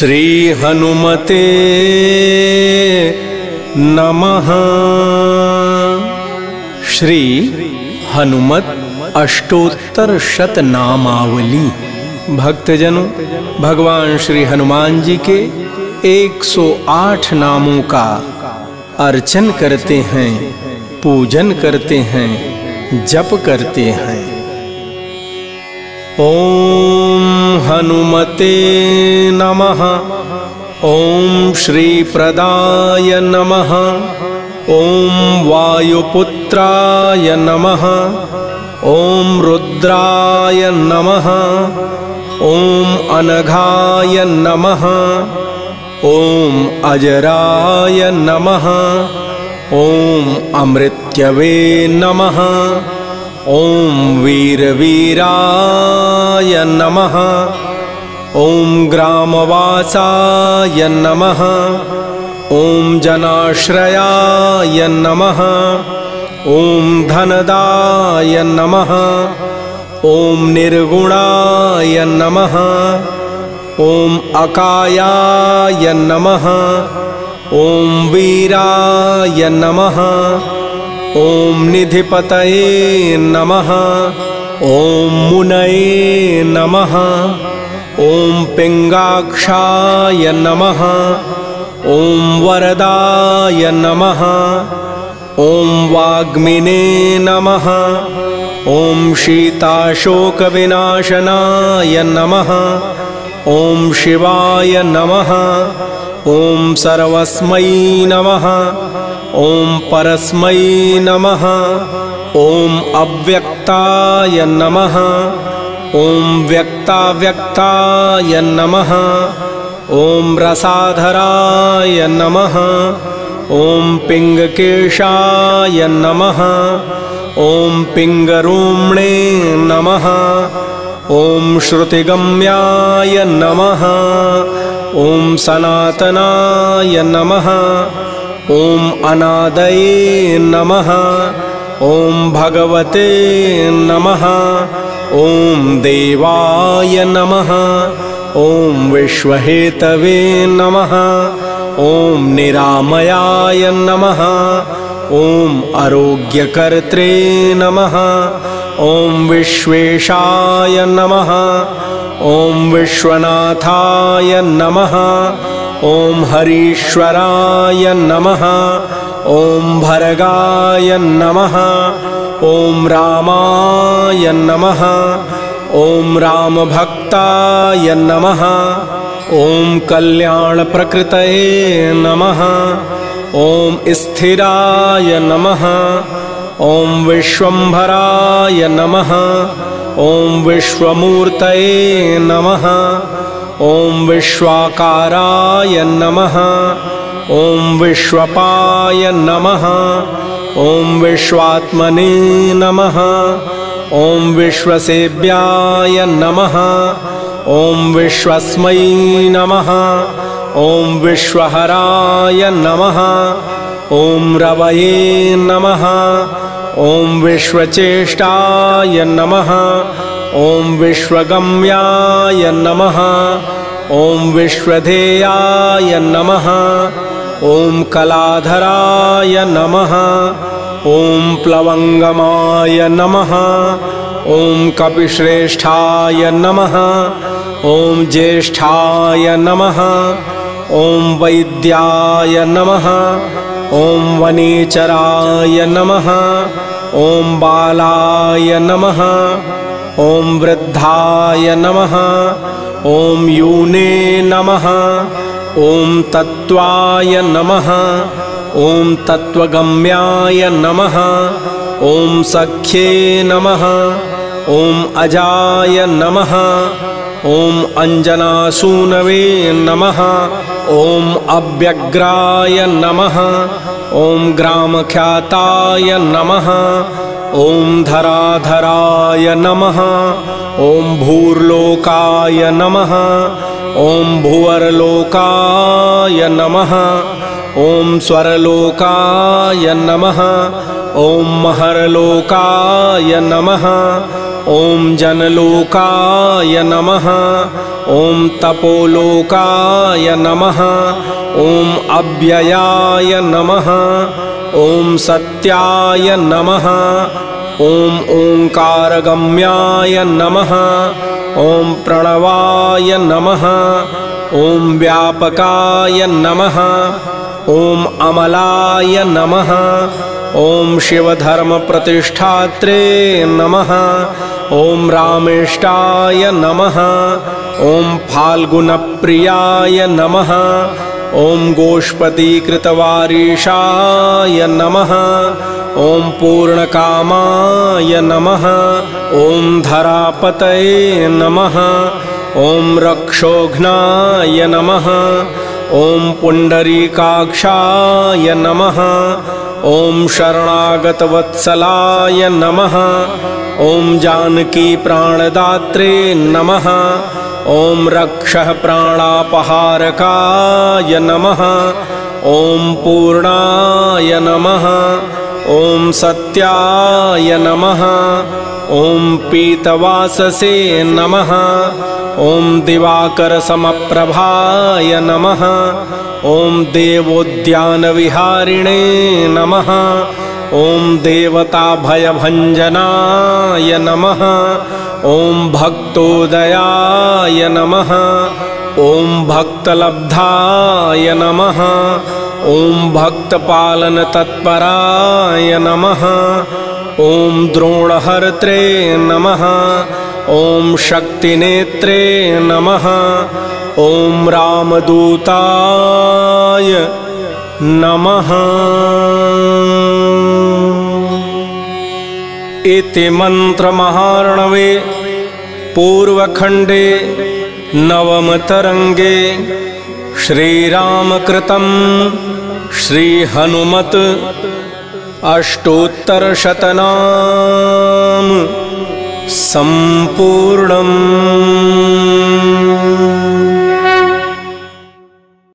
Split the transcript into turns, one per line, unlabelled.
श्री हनुमते नमः। श्री हनुमत अष्टोत्तर शत नामावली। भक्तजनों, भगवान श्री हनुमान जी के 108 नामों का अर्चन करते हैं, पूजन करते हैं, जप करते हैं। ॐ हनुमते नमः। ॐ श्रीप्रदाय नमः। ॐ वायुपुत्राय नमः। ॐ रुद्राय नमः। ॐ अनघाय नमः। ॐ अजराय नमः। ॐ अमृत्यवे नमः। ॐ वीरवीराय नमः। ॐ ग्रामवासाय नमः। ॐ जनाश्रयाय नमः। ॐ धनदाय नमः। ॐ निर्गुणाय नमः। ॐ अकायाय नमः। ॐ वीराय नमः। ॐ निधिपतये नमः। ॐ मुनये नमः। ॐ पिङ्गाक्षाय नमः। ॐ वरदाय नमः। ॐ वाग्मिने नमः। ॐ शीताशोकविनाशनाय नमः। ॐ शिवाय नमः। ॐ सर्वस्मै नमः। ॐ परस्मै नमः। ॐ अव्यक्ताय नमः। ॐ व्यक्ताव्यक्ताय नमः। ॐ रसाधराय नमः। ॐ पिङ्गकेशाय नमः। ॐ पिङ्गरूम्णे नमः। ॐ श्रुतिगम्याय नमः ॐ सनातनाय नमः। ॐ अनादये नमः। ॐ भगवते नमः। ॐ देवाय नमः। ॐ विश्वहेतवे नमः। ॐ निरामयाय नमः। ॐ आरोग्यकर्त्रे नमः। ॐ विश्वेशाय नमः ॐ विश्वनाथाय नमः ॐ हरीश्वराय नमः ॐ भर्गाय नमः ॐ रामाय नमः ॐ रामभक्ताय नमः ॐ कल्याणप्रकृतये नमः ॐ स्थिराय नमः ॐ विश्वम्भराय नमः ॐ विश्वमूर्तये नमः। ॐ विश्वाकाराय नमः। ॐ विश्वपाय नमः। ॐ विश्वात्मने नमः। ॐ विश्वसेव्याय नमः। ॐ विश्वस्मै नमः। ॐ विश्वहराय नमः। ॐ रवये नमः ॐ विश्वचेष्टाय नमः। ॐ विश्वगम्याय नमः। ॐ विश्वधेयाय नमः। ॐ कलाधराय नमः। ॐ प्लवङ्गमाय नमः। ॐ कपिश्रेष्ठाय नमः। ॐ ज्येष्ठाय नमः। ॐ वैद्याय नमः। ॐ वनेचराय नमः। ॐ बालाय नमः। ॐ वृद्धाय नमः। ॐ यूने नमः। ॐ तत्त्वाय नमः। ॐ तत्त्वगम्याय नमः। ॐ सख्ये नमः। ॐ अजाय नमः ॐ अञ्जनासूनवे नमः ॐ अव्यग्राय नमः ॐ ग्रामख्याताय नमः ॐ धराधराय नमः ॐ भूर्लोकाय नमः ॐ भुवर्लोकाय नमः ॐ स्वरलोकाय नमः ॐ महरलोकाय नमः ॐ जनलोकाय नमः। ॐ तपोलोकाय नमः। ॐ अव्ययाय नमः। ॐ सत्याय नमः। ॐ ओङ्कारगम्याय नमः। ॐ प्रणवाय नमः। ॐ व्यापकाय नमः। ॐ अमलाय नमः ॐ शिवधर्मप्रतिष्ठात्रे नमः। ॐ रामेष्टाय नमः। ॐ फाल्गुनप्रियाय नमः। ॐ गोष्पदीकृतवारीशाय नमः। ॐ पूर्णकामाय नमः। ॐ धरापतये नमः। ॐ रक्षोघ्नाय नमः। ॐ पुण्डरीकाक्षाय नमः। ॐ शरणागतवत्सलाय नमः। ॐ जानकीप्राणदात्रे नमः। ॐ रक्षः प्राणापहारकाय नमः। ॐ पूर्णाय नमः। ॐ सत्याय नमः। ॐ पीतवाससे नमः। ॐ दिवाकरसमप्रभाय नमः ॐ देवोद्यानविहारिणे नमः। ॐ देवताभयभञ्जनाय नमः। ॐ भक्तोदयाय नमः। ॐ भक्तलब्धाय नमः। ॐ भक्तपालनतत्पराय नमः। ॐ द्रोणहर्त्रे नमः। ॐ शक्तिनेत्रे नमः। ॐ रामदूताय नमः। इति मन्त्रमहार्णवे पूर्वखण्डे नवमतरङ्गे श्रीरामकृतं श्रीहनुमत् अष्टोत्तरशतनाम। सम्पूर्णम्।